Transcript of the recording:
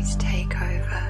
bodies take over.